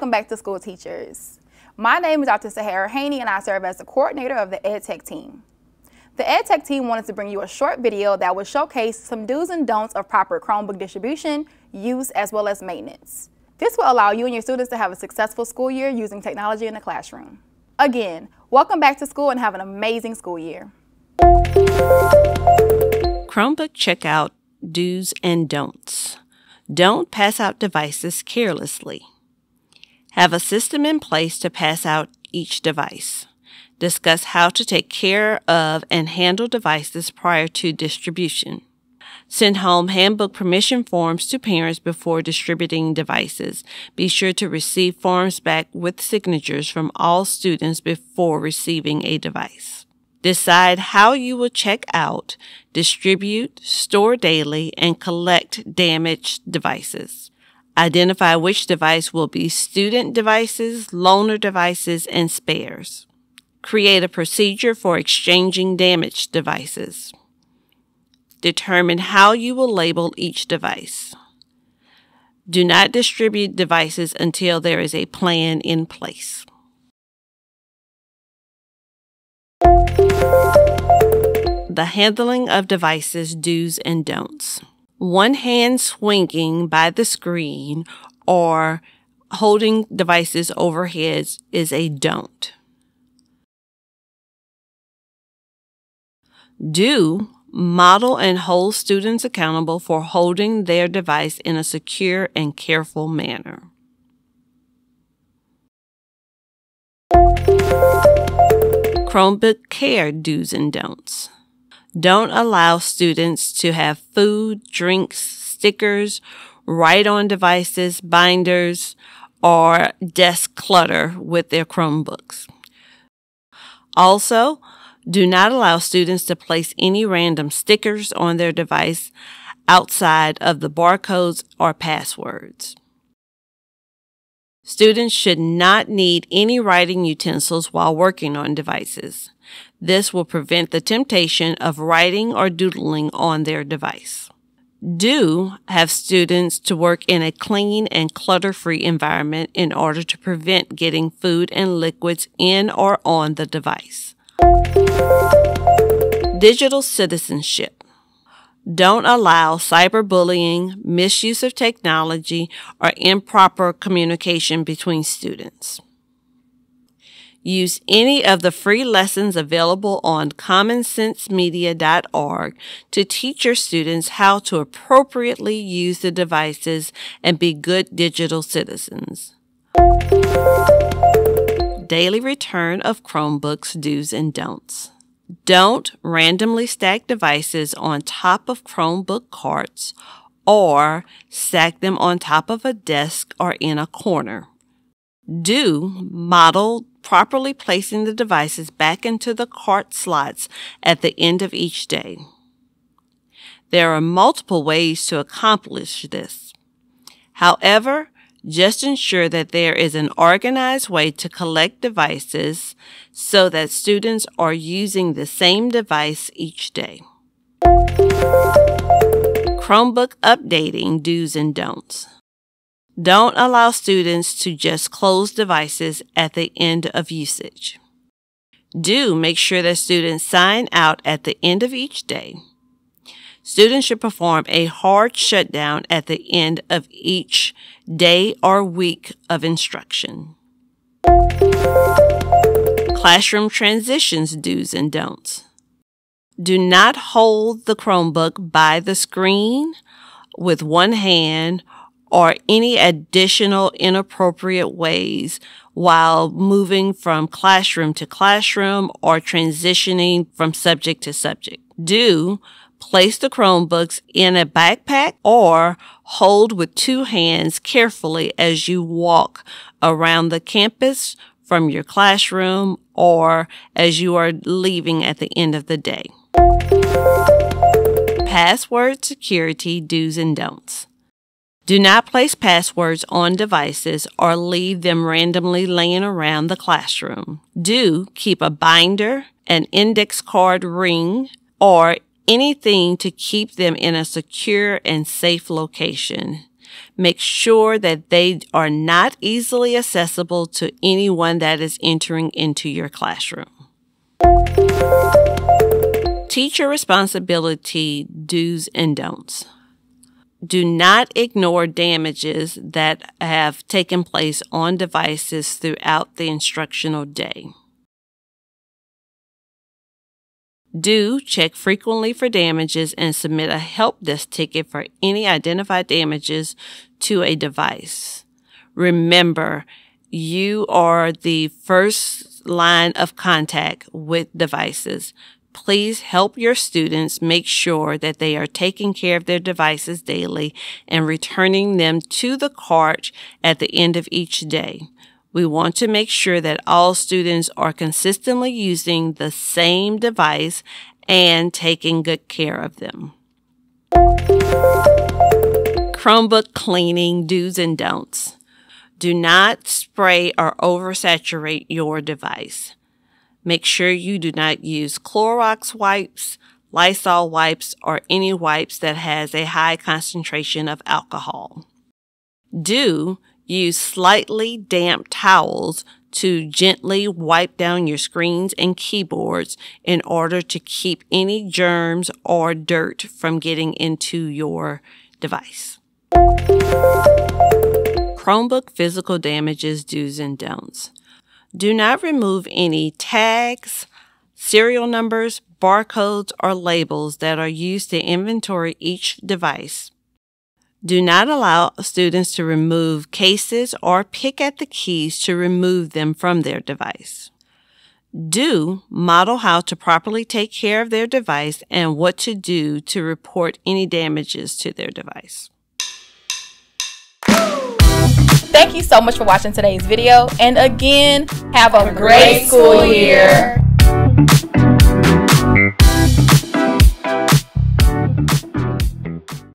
welcome back to school teachers. My name is Dr. Sahara Haney and I serve as the coordinator of the EdTech team. The EdTech team wanted to bring you a short video that will showcase some do's and don'ts of proper Chromebook distribution, use, as well as maintenance. This will allow you and your students to have a successful school year using technology in the classroom. Again, welcome back to school and have an amazing school year. Chromebook checkout do's and don'ts. Don't pass out devices carelessly. Have a system in place to pass out each device. Discuss how to take care of and handle devices prior to distribution. Send home handbook permission forms to parents before distributing devices. Be sure to receive forms back with signatures from all students before receiving a device. Decide how you will check out, distribute, store daily, and collect damaged devices. Identify which device will be student devices, loaner devices, and spares. Create a procedure for exchanging damaged devices. Determine how you will label each device. Do not distribute devices until there is a plan in place. The handling of devices do's and don'ts one hand swinging by the screen or holding devices overhead is a don't. Do model and hold students accountable for holding their device in a secure and careful manner. Chromebook Care do's and don'ts. Don't allow students to have food, drinks, stickers, write on devices, binders, or desk clutter with their Chromebooks. Also, do not allow students to place any random stickers on their device outside of the barcodes or passwords. Students should not need any writing utensils while working on devices. This will prevent the temptation of writing or doodling on their device. Do have students to work in a clean and clutter free environment in order to prevent getting food and liquids in or on the device. Digital citizenship. Don't allow cyberbullying, misuse of technology, or improper communication between students. Use any of the free lessons available on commonsensemedia.org to teach your students how to appropriately use the devices and be good digital citizens. Daily return of Chromebooks do's and don'ts. Don't randomly stack devices on top of Chromebook carts or stack them on top of a desk or in a corner. Do model properly placing the devices back into the cart slots at the end of each day. There are multiple ways to accomplish this. However, just ensure that there is an organized way to collect devices so that students are using the same device each day. Chromebook updating do's and don'ts. Don't allow students to just close devices at the end of usage. Do make sure that students sign out at the end of each day. Students should perform a hard shutdown at the end of each day or week of instruction. Classroom transitions do's and don'ts. Do not hold the Chromebook by the screen with one hand or any additional inappropriate ways while moving from classroom to classroom or transitioning from subject to subject. Do place the Chromebooks in a backpack or hold with two hands carefully as you walk around the campus from your classroom or as you are leaving at the end of the day. Password security do's and don'ts. Do not place passwords on devices or leave them randomly laying around the classroom. Do keep a binder, an index card ring, or anything to keep them in a secure and safe location. Make sure that they are not easily accessible to anyone that is entering into your classroom. Teacher responsibility do's and don'ts. Do not ignore damages that have taken place on devices throughout the instructional day. Do check frequently for damages and submit a help desk ticket for any identified damages to a device. Remember, you are the first line of contact with devices. Please help your students make sure that they are taking care of their devices daily and returning them to the cart at the end of each day. We want to make sure that all students are consistently using the same device and taking good care of them. Chromebook cleaning do's and don'ts. Do not spray or oversaturate your device. Make sure you do not use Clorox wipes, Lysol wipes, or any wipes that has a high concentration of alcohol. Do Use slightly damp towels to gently wipe down your screens and keyboards in order to keep any germs or dirt from getting into your device. Chromebook physical damages do's and don'ts. Do not remove any tags, serial numbers, barcodes, or labels that are used to inventory each device. Do not allow students to remove cases or pick at the keys to remove them from their device. Do model how to properly take care of their device and what to do to report any damages to their device. Thank you so much for watching today's video. And again, have a great school year.